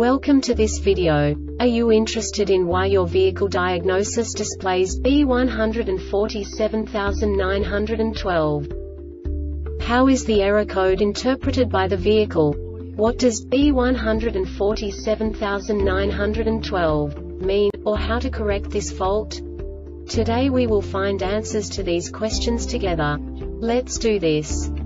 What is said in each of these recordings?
Welcome to this video. Are you interested in why your vehicle diagnosis displays B147912? How is the error code interpreted by the vehicle? What does B147912 mean, or how to correct this fault? Today we will find answers to these questions together. Let's do this.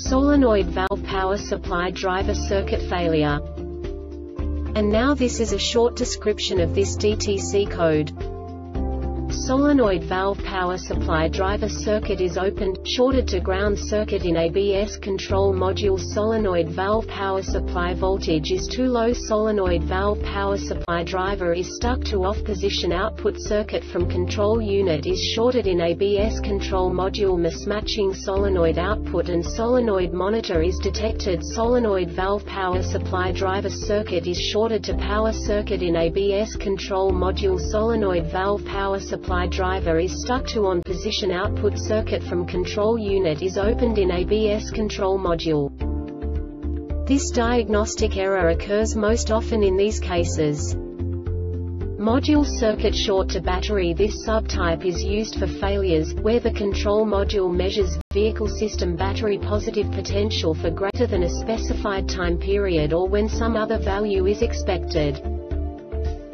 Solenoid valve power supply driver circuit failure. And now this is a short description of this DTC code. Solenoid valve power supply driver circuit is opened, shorted to ground circuit in ABS control module. Solenoid valve power supply voltage is too low. Solenoid valve power supply driver is stuck to off position output circuit from control unit is shorted in ABS control module. Mismatching solenoid output and solenoid monitor is detected. Solenoid valve power supply driver circuit is shorted to power circuit in ABS control module. Solenoid valve power supply supply driver is stuck to on position output circuit from control unit is opened in ABS control module. This diagnostic error occurs most often in these cases. Module circuit short to battery This subtype is used for failures, where the control module measures vehicle system battery positive potential for greater than a specified time period or when some other value is expected.